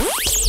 Bye.